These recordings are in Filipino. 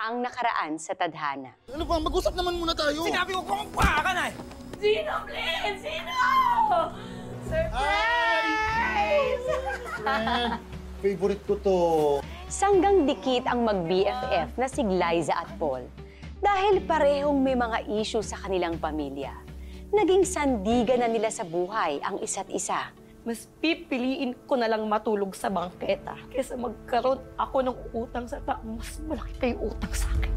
ang nakaraan sa tadhana. Ano ba? Mag-usap naman muna tayo. Sinabi ko kung pa ka na eh! Sino, please? Sino? Surprise! Favorite ko to. Sanggang dikit ang mag-BFF na si Glyza at Paul dahil parehong may mga issue sa kanilang pamilya. Naging sandigan na nila sa buhay ang isa't isa. Mas pipiliin ko na lang matulog sa bangketa kaysa magkaroon ako ng utang sa tao. Mas malaki pa yung utang sa akin.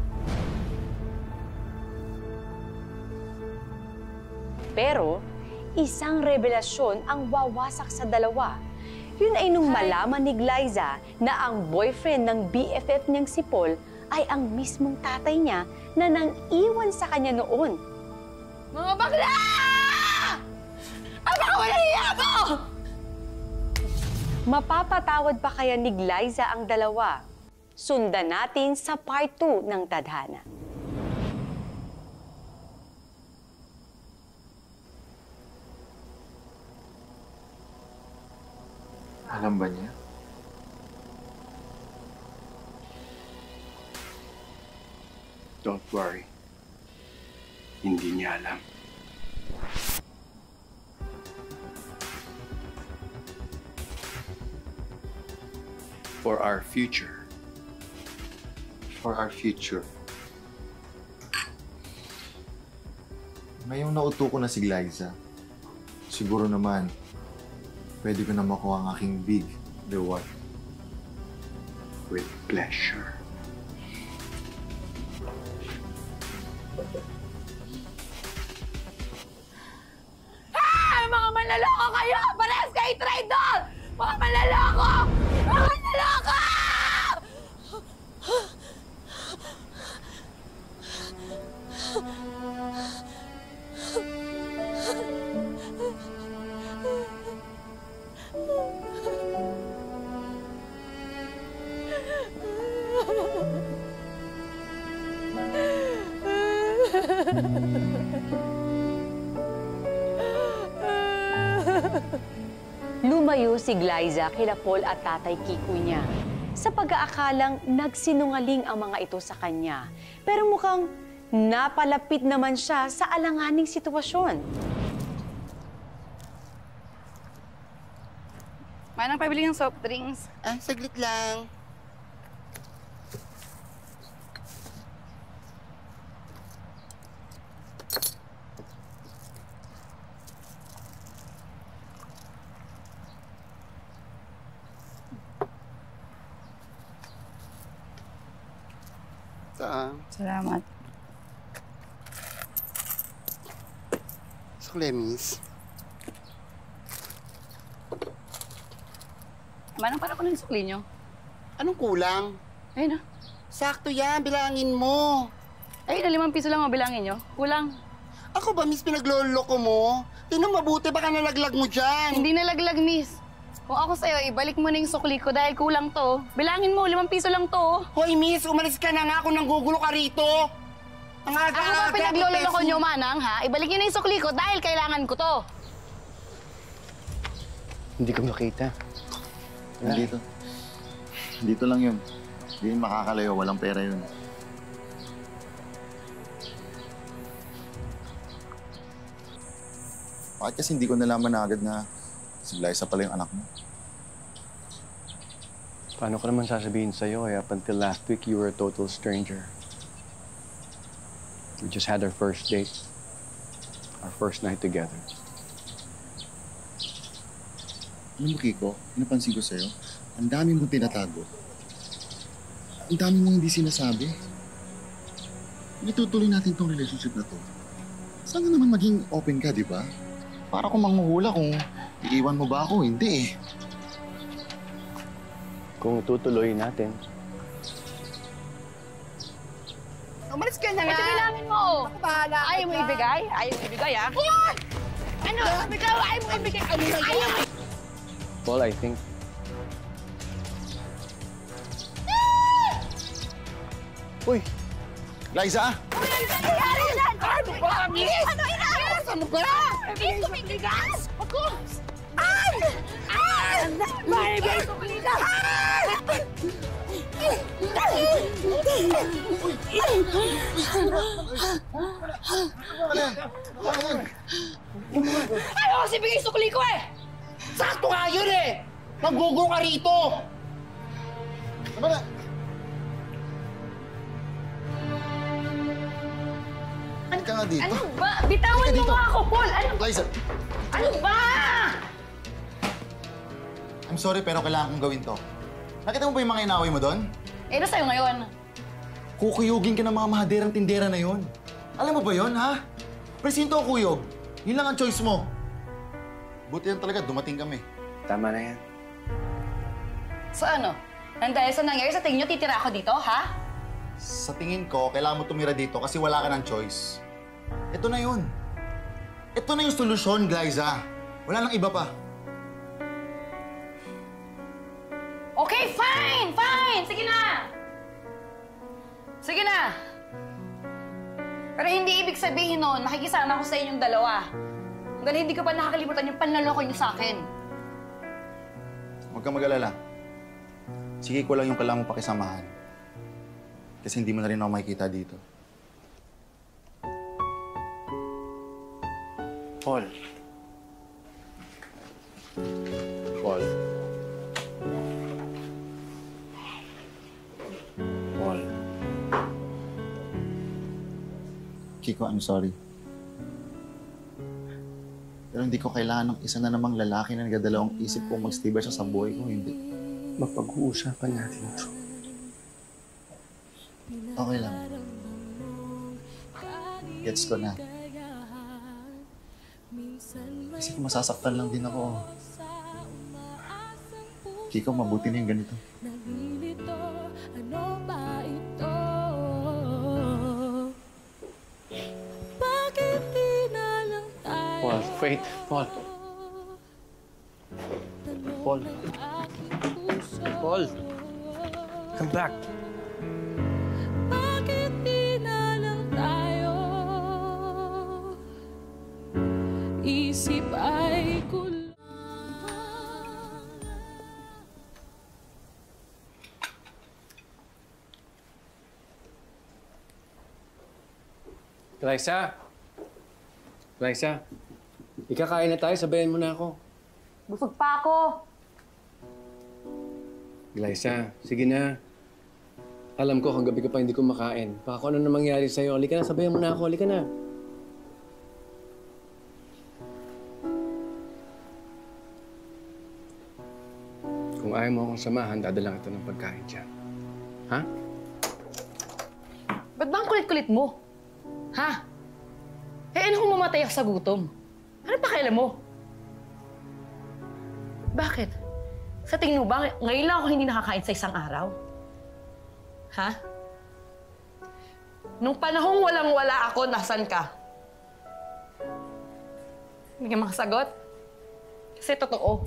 Pero isang revelasyon ang wawasak sa dalawa. Yun ay nung malaman ni Glyza na ang boyfriend ng BFF niyang si Paul ay ang mismong tatay niya na nang iwan sa kanya noon. Mga bakla! Ang mga wala niya mo! Mapapatawad pa kaya ni Glyza ang dalawa? Sundan natin sa part 2 ng Tadhana. Alam ba niya? Don't worry. Hindi niya alam. For our future. For our future. Ngayong nauto ko na si Glyza, siguro naman, pwede ko na makuha ang aking big reward. With pleasure. Ay, mga manlaloko kayo! Parehas kayo traidor! Mga manlaloko! Mga manlaloko! Lumayo si Glyza kila Paul at tatay Kiko niya sa pag-aakalang nagsinungaling ang mga ito sa kanya. Pero mukhang napalapit naman siya sa alanganing sitwasyon. Manang pabili ng soft drinks. Ah, saglit lang. Saan? Salamat. Sa Clemis. Manang para ko ng sukli nyo. Anong kulang? Ayun na. Sakto yan, bilangin mo. Ayun na, limang piso lang mabilangin nyo. Kulang. Ako ba, miss, pinagloloko mo? Tingnan mabuti, baka nalaglag mo dyan. Hindi nalaglag, miss. Kung ako sa'yo, ibalik mo na yung sukli ko dahil kulang to. Bilangin mo, limang piso lang to. Hoy, miss, umalis ka na nga kung nanggugulo ka rito. Ang aga Ano ba pinagloloko nyo, Manang, ha? Ibalik nyo na yung sukli ko dahil kailangan ko to. Hindi ko makita. Dito. Dito lang yun. Hindi yun makakalayo, walang pera yun. Bakit kasi hindi ko nalaman na agad na si Glyza pala yung anak mo? Paano ko naman sasabihin sa'yo eh, up until last week, you were a total stranger. We just had our first date. Our first night together. Alam mo, Kiko, pinapansin ko sa'yo, ang dami mong tinatago. Ang dami mong hindi sinasabi. Itutuloy natin tong relationship na to. Sana naman maging open ka, di ba? Para kung manghuhula kung iiwan mo ba ako, hindi eh. Kung tutuloy natin, Umalis ka na nga. Ito bilangin mo. Ako bahala. Ayaw mo ibigay? Ayaw mo ibigay, ha? Ano? Ikaw, ayaw mo ibigay. Ano na Ayaw mo. Paul, I think Uy! Liza! Ano yan? Ano ba? Miss! Ano inaayos? Ano ba? Miss, tumigigas! Ako! Ay! Ay! May may tumigigas! Ay! Ayaw kasi bigay sukli ko eh! Sakto nga yun eh! Magugo ka rito! Tama na! Halika nga dito. Ano ba? Bitawan dito. nga ako, Paul! Ano, Liza, ano ba? I'm sorry pero kailangan kong gawin to. Nakita mo ba yung mga inaway mo doon? Eh, ano sa'yo ngayon? Kukuyugin ka ng mga mahaderang tindera na yon. Alam mo ba yon, ha? Presinto o kuyog? Yun lang ang choice mo. Buti yan talaga, dumating kami. Tama na yan. So ano? Nang dahil sa nangyari sa tingin nyo, titira ako dito, ha? Sa tingin ko, kailangan mo tumira dito kasi wala ka ng choice. Ito na yun. Ito na yung solusyon, Glyza. Wala nang iba pa. Okay, fine! Fine! Sige na! Sige na! Pero hindi ibig sabihin nun, makikisama ako sa inyong dalawa. Hanggang hindi ko pa nakakalimutan yung panloloko niyo sa akin. Huwag kang mag-alala. Sige ko lang yung kailangan mo pakisamahan. Kasi hindi mo na rin ako makikita dito. Paul. Paul. Paul. Kiko, I'm sorry. Pero hindi ko kailangan ng isa na namang lalaki na nagadalawang isip kung mag-stable siya sa buhay ko. Hindi. Mapag-uusapan natin ito. Okay lang. Gets ko na. Kasi kung masasaktan lang din ako. Kiko, mabuti na yung ganito. Nalilito, ano ba ito? Bakit di na lang tayo? Paul, wait. Paul. Paul. Paul. Come back. Glyza. Glyza. Ikakain na tayo. Sabayan mo na ako. Busog pa ako. Glyza, sige na. Alam ko, kagabi ka pa hindi kumakain. Baka kung ano na mangyari sa'yo. Halika na, sabayan mo na ako. Halika na. Kung ayaw mo akong samahan, dadalang ito ng pagkain dyan. Ha? Ba't ba ang kulit-kulit mo? Ha? Eh, ano kung mamatay ako sa gutom? Ano pa kailan mo? Bakit? Sa tingin mo ba, ngayon lang ako hindi nakakain sa isang araw? Ha? Nung panahong walang-wala ako, nasan ka? Hindi ka makasagot? Kasi totoo.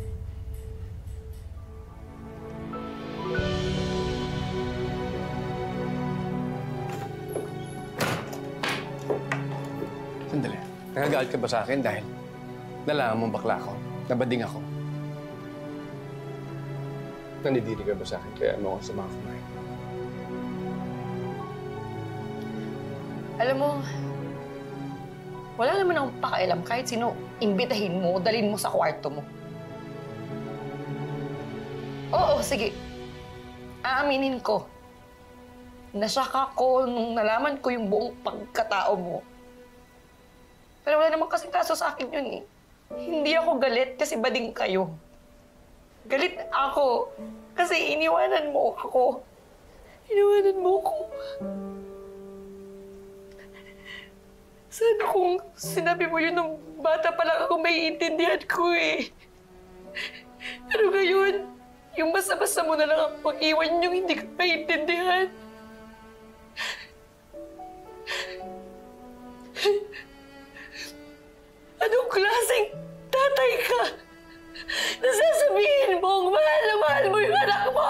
Nagagalit ka ba sa akin dahil nalaman mo bakla ako? Nabading ako? Nandidiri ka ba sa akin kaya ano ako sa mga kumain? Alam mo, wala naman akong pakialam kahit sino imbitahin mo, dalhin mo sa kwarto mo. Oo, sige. Aaminin ko. Nasyak ako nung nalaman ko yung buong pagkatao mo. Pero wala naman kasing kaso sa akin yun eh. Hindi ako galit kasi bading kayo. Galit ako kasi iniwanan mo ako. Iniwanan mo ako. Sana kung sinabi mo yun nung bata pa lang ako, may intindihan ko eh. Pero ngayon, yung basta-basta mo na lang ang pag-iwan yung hindi ka maintindihan. Anong klaseng tatay ka? Nasasabihin mo ang mahal na mahal mo yung anak mo!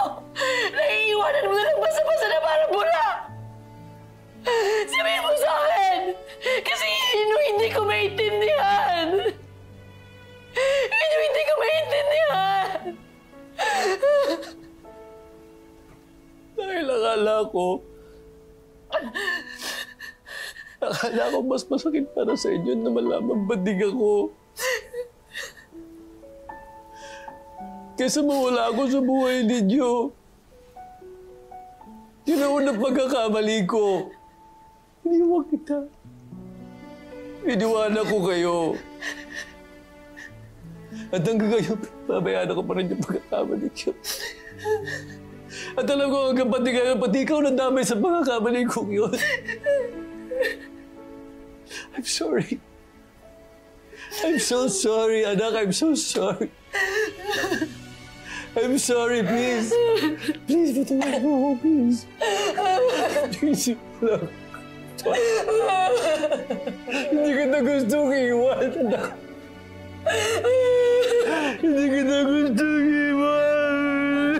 Naiiwanan mo na lang basta-basta na parang bula! Sabihin mo sa akin! Kasi yun hindi ko maintindihan! Yun hindi ko maintindihan! Dahil akala ko Akala ko mas masakit para sa inyo na malaman badig ako. Kaysa mawala ako sa buhay ninyo. Yun ang unang pagkakamali ko. Iniwan kita. Iniwanan ko kayo. At hanggang ngayon, babayaan ako pa rin yung pagkakamali ko. At alam ko hanggang pati ngayon, pati ikaw nadamay sa pagkakamali ko yun. I'm sorry. I'm so sorry, anak. I'm so sorry. I'm sorry, please. Please, patawarin mo ako, please. Please, love. Hindi ko na gustong iwan, anak. Hindi ko na gustong iwan.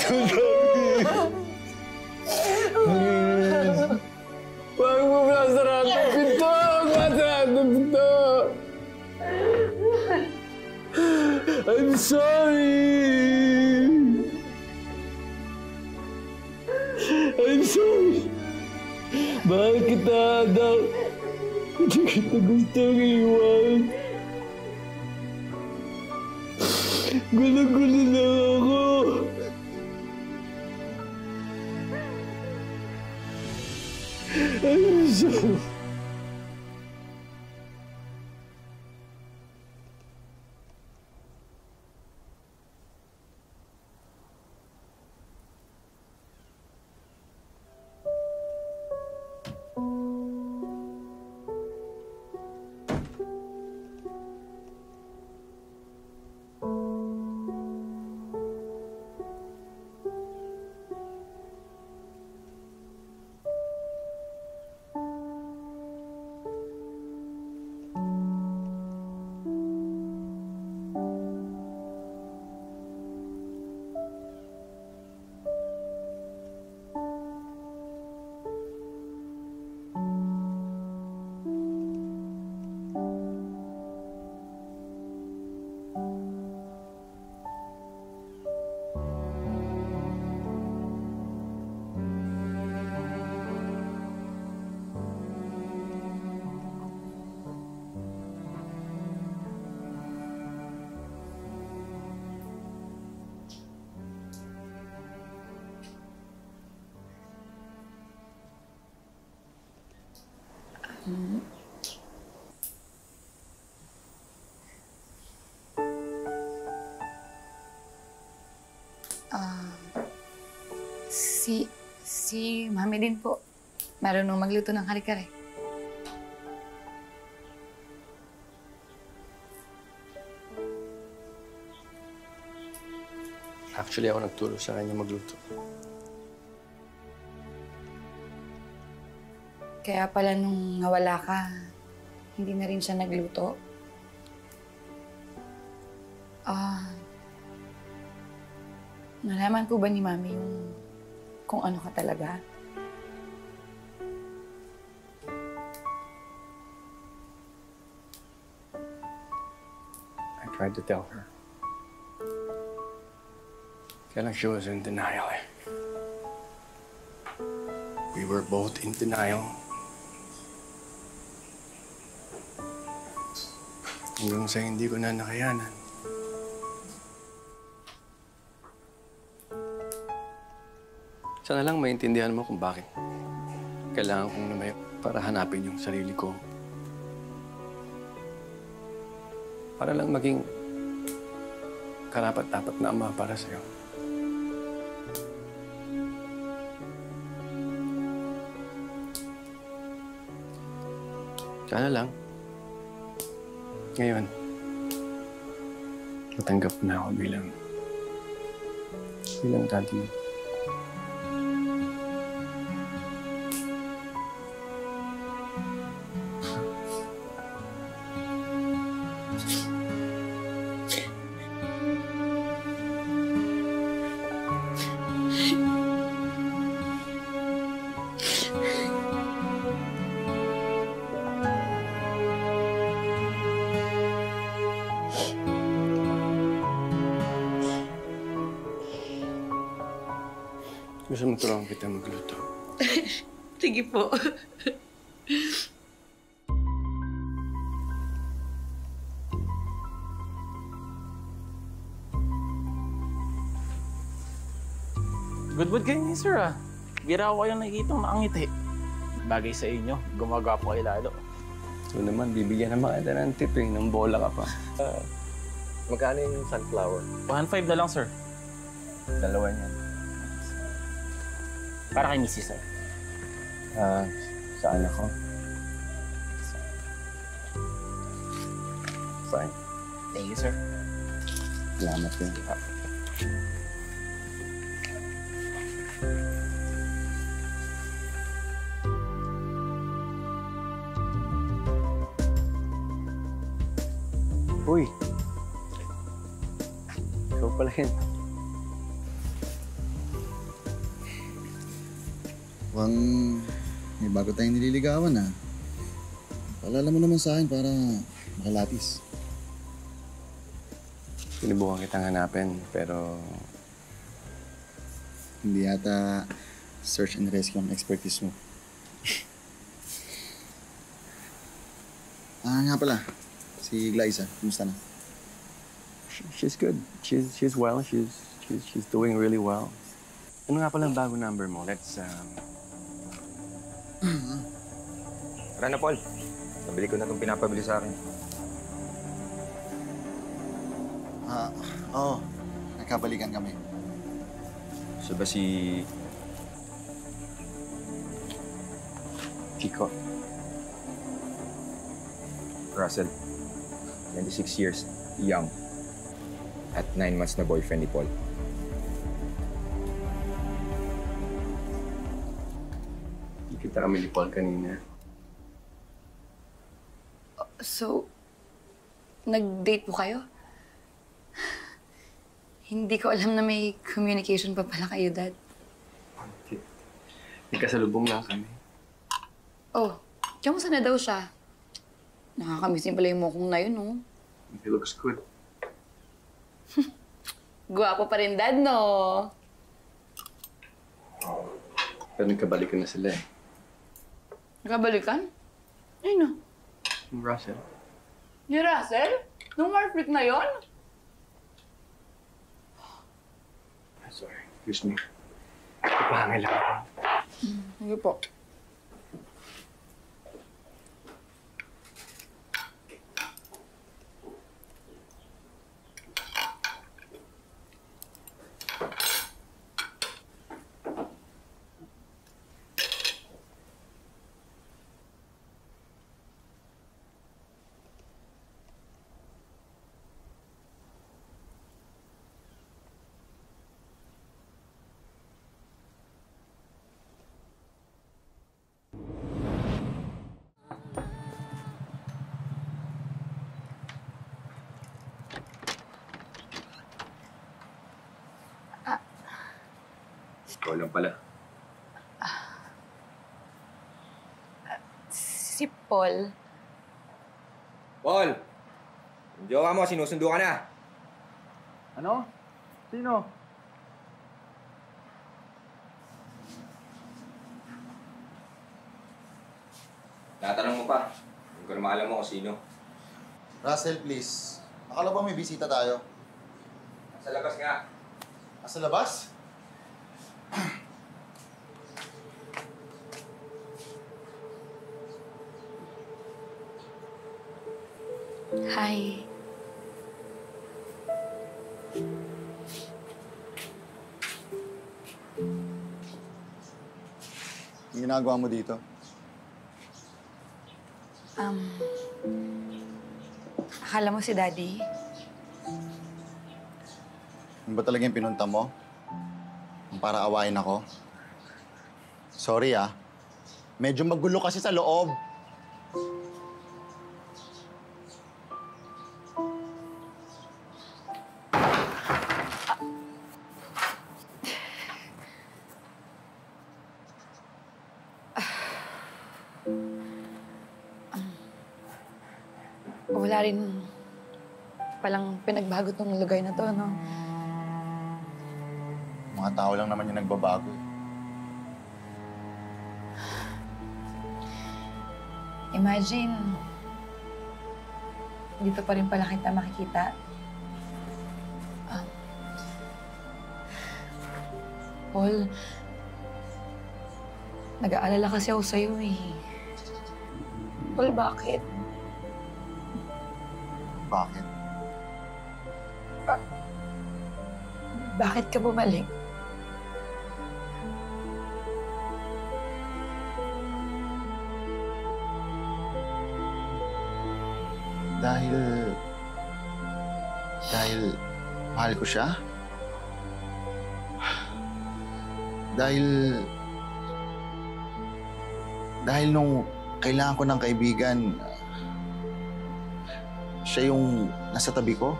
So sorry. Sorry! I'm sorry! Bakit kita, anak? Hindi kita gustong iwan. Gulo-gulo lang ako. I'm sorry. Si, si Mami din po. Marunong magluto ng kare-kare. Actually, ako nagturo sa kanya magluto. Kaya pala nung nawala ka, hindi na rin siya nagluto. Ah, nalaman po ba ni Mami yung kung ano ka talaga? I tried to tell her. Kaya lang she was in denial eh. We were both in denial. Hanggang sa hindi ko na nakayanan. Sana lang maintindihan mo kung bakit. Kailangan kong lumayo para hanapin yung sarili ko. Para lang maging karapat-dapat na ama para sa'yo. Sana lang. Ngayon, matanggap mo na ako bilang bilang daddy mo. Sir ah. Bira ko kayong nakikita maangiti. Bagay sa inyo, gumagawa po kayo lalo. So naman, bibigyan naman kita ng tip eh, ng bola ka pa. Magkano yung sunflower? 1.5 na lang sir. Dalawa niyan. Para kay Mrs. sir. Ah, sa anak ko. Fine. Thank you sir. Salamat din. Uy! Ikaw pala yun. Mukhang may bago tayong nililigawan ah. Paalala mo naman sa akin para makalatis. Sinubukan kitang hanapin, pero Hindi yata search and rescue ang expertise mo. ah, nga pala. Si Glyza, kumusta na? sh- she's good. She's she's well. She's she's she's doing really well. Ano nga pala ang bago number mo? Let's um, Tara na, Paul. Nabili ko na itong pinapabili sa akin. Ah, oo. Nagkabalikan kami. Siya ba si... Chico. Russell? 26 years, young. At 9 months na boyfriend ni Paul. Kita kami ni Paul kanina. So, nag-date po kayo? Hindi ko alam na may communication pa pala kayo, Dad. Nagkasalubong lang kami. Oh, kamusta na daw siya? Nakakamiss din pala yung mukong na yun, no? He looks good. Gwapo pa rin, Dad, no? Pero nagkabalikan na sila eh. Nakabalikan? Ay, no. Yung Russell. Ni Russell? Nung heartbreak na yon? Sorry. Excuse me. Ipahangil lang ako. Sige po. Ikaw lang pala. Si Paul. Paul! Yung jowa mo, sinusundo ka na. Ano? Sino? Tatanong mo pa. Hindi ko naman alam mo kung sino. Russell, please. Akala ba may bisita tayo? Sa labas nga. Nasa labas? Hi. Yung ginagawa mo dito? Um, akala mo si Daddy? Yung ba talaga yung pinunta mo? Para awayin ako? Sorry ah. Medyo magulo kasi sa loob. Wala rin palang pinagbago tong lugar na to, no? Mga tao lang naman yung nagbabago eh. Imagine, dito pa rin pala kita makikita. Um, Paul, nag-aalala kasi ako sa'yo eh. Paul, bakit? Bakit? Ba bakit ka bumalik? Dahil... Dahil mahal ko siya? Dahil... Dahil nung kailangan ko ng kaibigan, siya yung nasa tabi ko?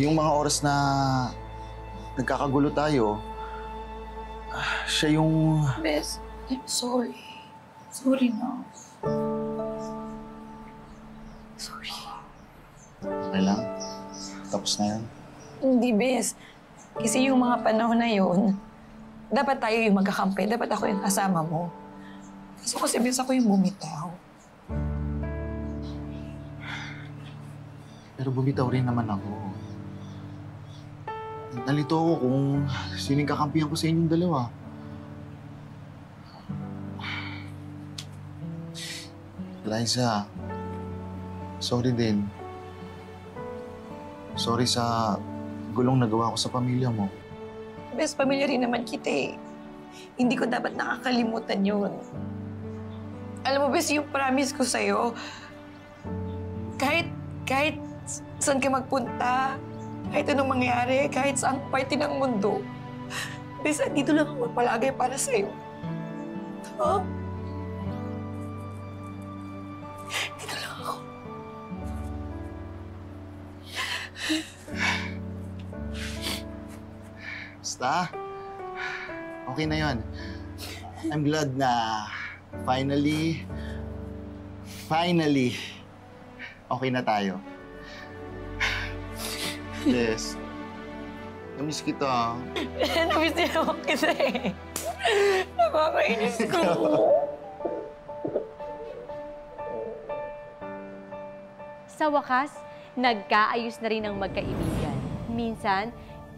Yung mga oras na nagkakagulo tayo, siya yung... Bes, I'm sorry. Sorry na. Tapos na yan? Hindi, Bes. Kasi yung mga panahon na yun, dapat tayo yung magkakampi. Dapat ako yung kasama mo. Kaso kasi, Bes, ako yung bumitaw. Pero bumitaw rin naman ako. Nalito ako kung sino yung kakampihan ko sa inyong dalawa. Liza, sorry din. Sorry sa gulong nagawa ko sa pamilya mo. Bes, pamilya rin naman kita eh. Hindi ko dapat nakakalimutan yun. Alam mo, Bes, yung promise ko sa'yo, kahit, kahit saan ka magpunta, kahit anong mangyari, kahit saan party ng mundo, Bes, andito lang ako palagi para sa'yo. Ha? Basta, okay na yon. I'm glad na finally, finally, okay na tayo. Yes. Namiss kita. Namiss din ako kita eh. Nakakainis ko. Sa wakas, nagkaayos na rin ang magkaibigan. Minsan,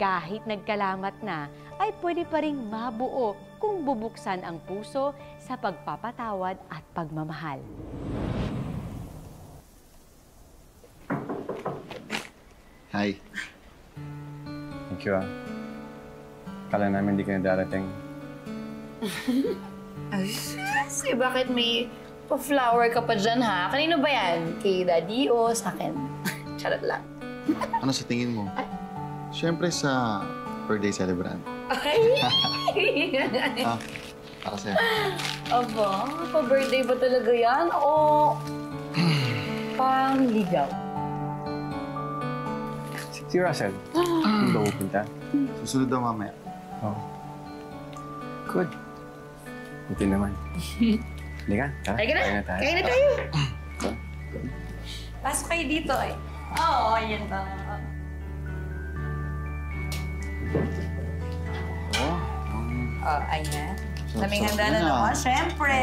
kahit nagkalamat na, ay pwede pa rin mabuo kung bubuksan ang puso sa pagpapatawad at pagmamahal. Hi. Thank you ah. Kala namin hindi ka na darating. Ay, eh, bakit may pa-flower ka pa dyan, ha? Kanino ba yan? Kay Daddy o sa akin? Charot lang. Ano sa tingin mo? Siyempre sa birthday celebrant. Ay! Ah, para sa'yo. Aba, pa-birthday ba talaga yan? O pang-ligaw? Si, si Russell, hindi ba pupunta? Susunod daw mamaya. Oo. Good. Buti naman. Halika, tara. Halika na. Kain na tayo. Kain na tayo. Pasok kayo dito eh. Oo, yan ba. Oh, ayan. Naming handa na naman, syempre.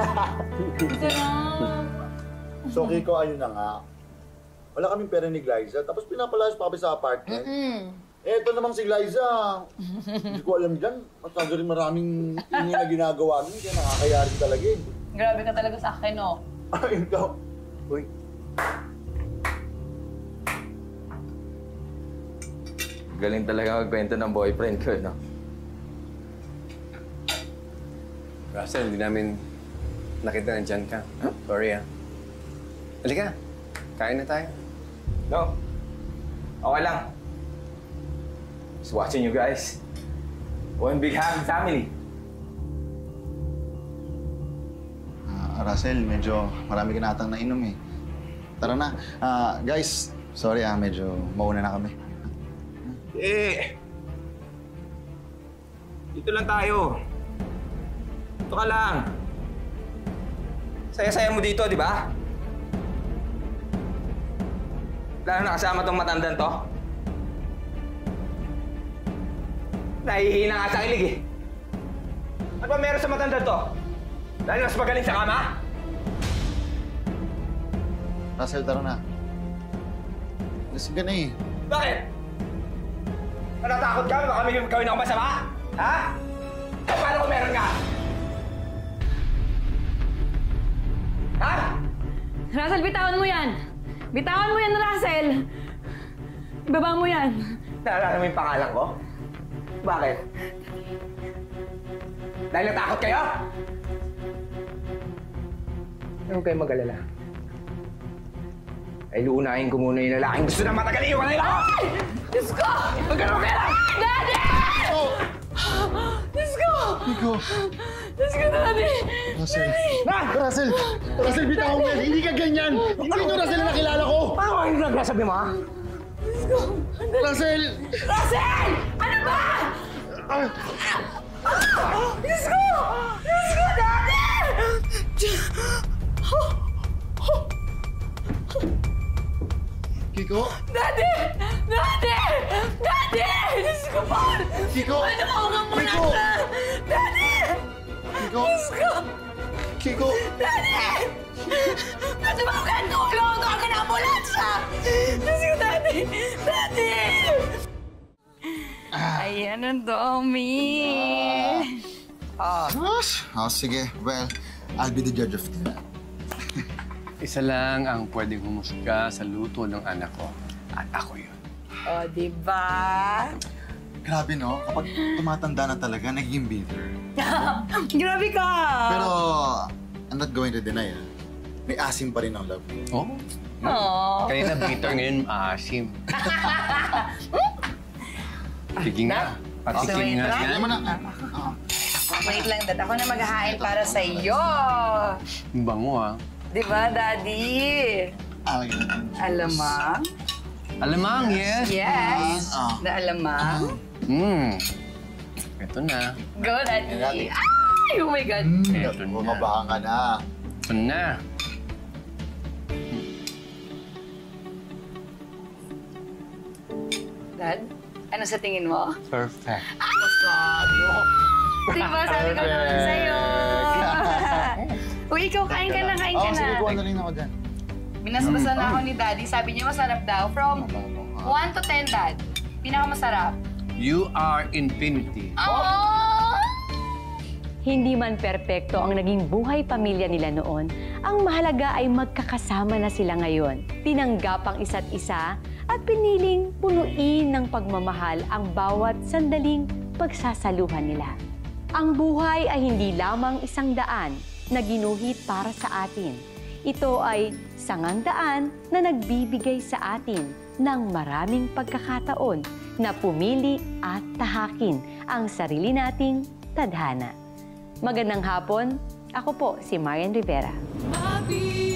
Ito na. So, Kiko, ayun na nga. Wala kaming pera ni Glyza, tapos pinapalayas pa kami sa apartment. Mm. Eh, ito namang si Glyza. Hindi ko alam dyan. Masyado rin maraming ingay na ginagawa nun, kaya nakakayari talaga eh. Grabe ka talaga sa akin, oh. Ayun daw. Uy. Galing talaga magkwento ng boyfriend ko, no? Russell, hindi namin nakita na dyan ka. Sorry, ah. Halika, kain na tayo. No. Okay lang. Just watching you guys. One big happy family. Ah, Russell, medyo marami ka natang nainom eh. Tara na. Ah, guys, sorry ah, medyo mauna na kami. Eh. Dito lang tayo. Dito ka lang. Saya-saya mo dito, di ba? Lalo na kasama tong matandang to. Nahihina nga sa kilig eh. Ano ba meron sa matanda to? Dahil mas magaling sa kama? Russell, tara na. Lasing ka na eh. Bakit? Natatakot ka? Baka may gawin ako masama? Ha? Eh, paano kung meron ka? Ha? Russell, bitawan mo yan! Bitawan mo yan, Russell! Ibaba mo yan! Naalala mo yung pangalan ko? Bakit? Dahil natakot kayo? Huwag kayong mag-alala. Ay, luunahin ko muna yung lalaking gusto na matagalin yung kanila ko! Diyos ko! Magkaroon ka lang! Daddy! Diyos ko! Nico! Diyos ko, Daddy! Russell! Russell! Russell, bitaw mo yan! Hindi ka ganyan! Hindi ko Russell na nakilala ko! Paano kayo nagsasabi mo, ha? Russell! Russell! Ano ba? Ah, Diyos ko! Kiko? Daddy! Daddy! Daddy! Diyos ko po! Kiko! Ano ko nga muna Kiko! ka? Daddy! Diyos ko! Kiko! Daddy! Pwede ba ako kaya tulong? Tawag na ambulansya! Diyos ko, Daddy! Daddy! Ayan ang Domi! Ah, oh, sige. Well, I'll be the judge of that. Isa lang ang pwedeng humusga sa luto ng anak ko. At ako yun. O, diba? Grabe, no? Kapag tumatanda na talaga, nagiging bitter. Grabe ka! Pero, I'm not going to deny, ah. May asim pa rin ang love ko. Oh? Aww. Kanina bitter, ngayon maasim. Sige nga. Patikim nga. Alam mo na. Wait lang, Dad. Ako na maghahain para sa iyo. Ang Bango ah. Di ba, Daddy? Ah, natin. Alamang? Alamang, yes. Yes. Ah. Na alamang. Hmm. Ito na. Go, Daddy. Daddy. Ay! Oh my God. Ito na. Bumabahan ka na. Ito na. Dad, ano sa tingin mo? Perfect. Di ba, sabi ko naman sa'yo. Uy, ikaw, kain ka na, kain ka Oo, sige, na. kuha na rin ako dyan. Binasbasan na ako ni Daddy. Sabi niya masarap daw. From 1 to 10, Dad. Pinakamasarap. You are infinity. Oh! Hindi man perpekto ang naging buhay pamilya nila noon, ang mahalaga ay magkakasama na sila ngayon. Tinanggap ang isa't isa at piniling punuin ng pagmamahal ang bawat sandaling pagsasaluhan nila. Ang buhay ay hindi lamang isang daan na ginuhit para sa atin. Ito ay sangang daan na nagbibigay sa atin ng maraming pagkakataon na pumili at tahakin ang sarili nating tadhana. Magandang hapon. Ako po si Marian Rivera. Mabibigyan